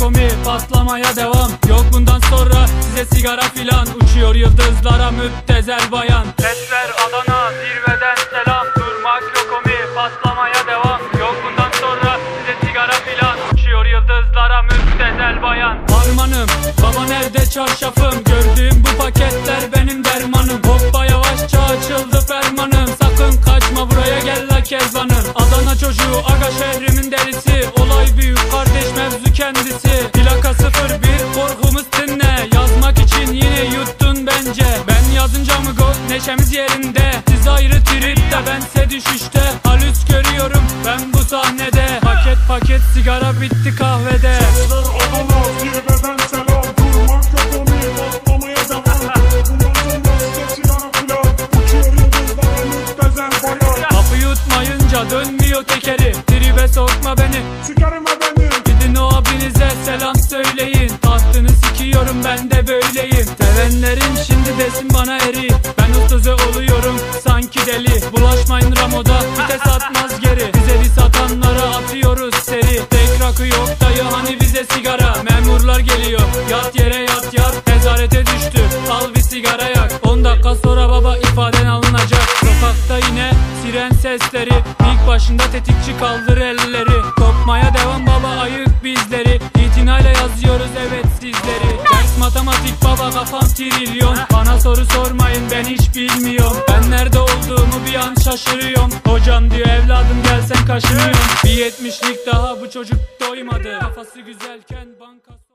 yok mi? Patlamaya devam. Yok bundan sonra size sigara filan. Uçuyor yıldızlara müptezel bayan. Sesler Adana zirveden selam. Durmak yok mi? Patlamaya devam. Yok bundan sonra size sigara filan. Uçuyor yıldızlara müptezel bayan. Harmanım baban evde çarşafım? Gördüğüm bu paketler benim dermanım. Hoppa yavaşça açıldı fermanım. Sakın kaçma buraya gel la kezbanım. Adana çocuğu aga şehrimin delisi büyük kardeş mevzu kendisi. Plaka 01 korkumuz dinle. Yazmak için yine yuttun bence. Ben yazınca mı gol neşemiz yerinde. Siz ayrı tripte bense düşüşte. Halüs görüyorum ben bu sahnede. Paket paket sigara bitti kahvede. Sesler Adana zirveden selam Durmak yok patlamaya devam Bundan sonra size sigara filan Uçuyor yıldızlara müptezel bayan Kapı yutmayınca dönmüyor tekeri Sevenlerin şimdi desin bana eri. Ben o söze oluyorum sanki deli. Bulaşmayın Ramo'da vites atmaz geri. Bize satanlara atıyoruz seri. Tek rakı yok dayı hani bize sigara? Memurlar geliyor yat yere yat yat. Nezarete düştü al bir sigara yak. 10 dakika sonra baba ifaden alınacak. Sokakta yine siren sesleri. İlk başında tetikçi kaldır elleri. Kopmaya devam baba ayık bizleri. İtinayla yazıyoruz evet sizleri. Ders matematik baba kafam trilyon. Bana soru sormayın ben hiç bilmiyorum. Ben nerede olduğumu bir an şaşırıyorum. Hocam diyor evladım gelsen kaşınıyorum Bir yetmişlik daha bu çocuk doymadı. Kafası güzelken bankası